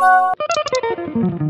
próxima! Música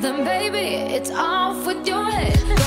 then baby, it's off with your head.